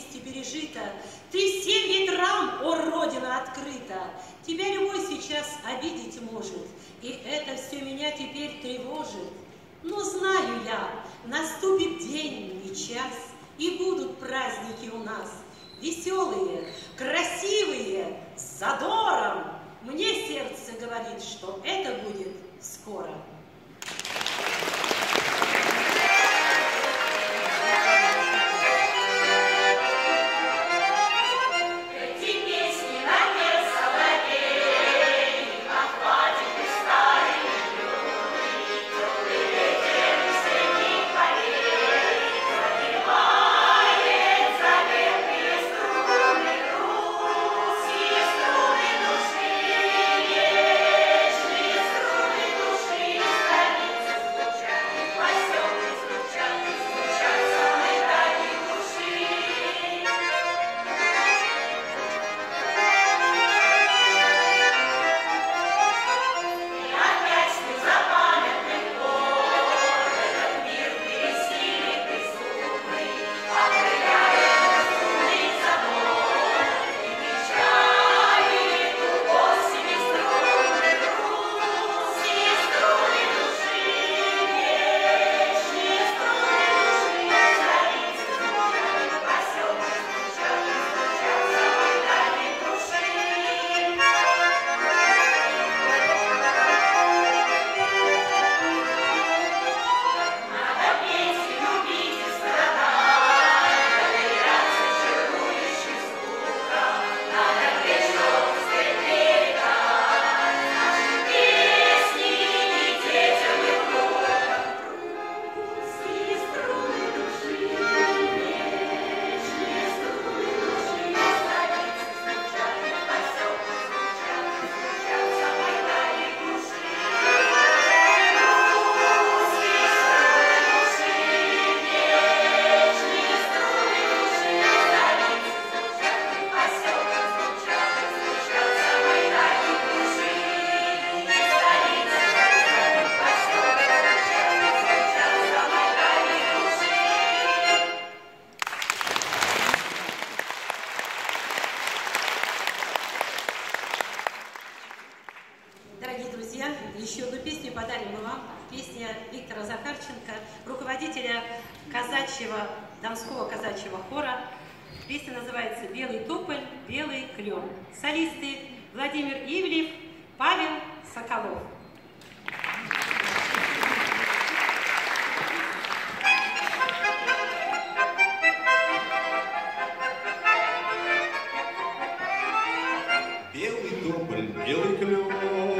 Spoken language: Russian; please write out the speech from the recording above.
вместе пережито, Ты всем ветрам, о, Родина, открыта. Тебя любой сейчас обидеть может, И это все меня теперь тревожит. Но знаю я, наступит день и час, И будут праздники у нас, Веселые, красивые, с задором. Мне сердце говорит, что это будет скоро. казачьего, донского казачьего хора. Песня называется «Белый тополь, белый клен». Солисты Владимир Ивлев, Павел Соколов. Белый тополь, белый клен,